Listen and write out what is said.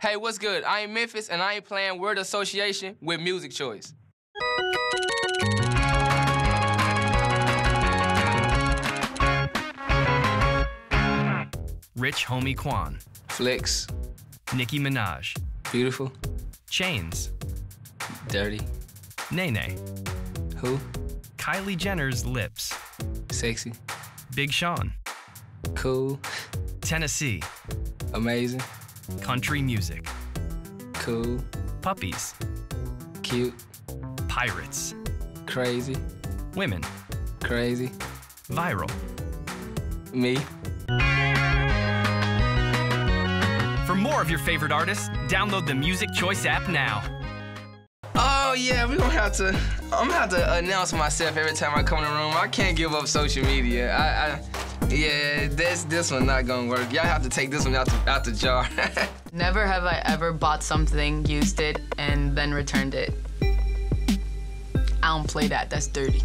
Hey, what's good? iHeartMemphis, and I ain't playing word association with music choice. Rich Homie Quan, Flex, Nicki Minaj, beautiful, Chainz, dirty. Nene, Who? Kylie Jenner's Lips, Sexy, Big Sean, cool, Tennessee, amazing, Country Music, cool, Puppies, cute, Pirates, crazy, Women, crazy, Viral. me. For more of your favorite artists, download the Music Choice app now. Oh yeah, we're gonna have to. I'm gonna have to announce myself every time I come in the room. I can't give up social media. I, I yeah, this this one not gonna work. Y'all have to take this one out the out the jar. Never have I ever bought something, used it, and then returned it. I don't play that. That's dirty.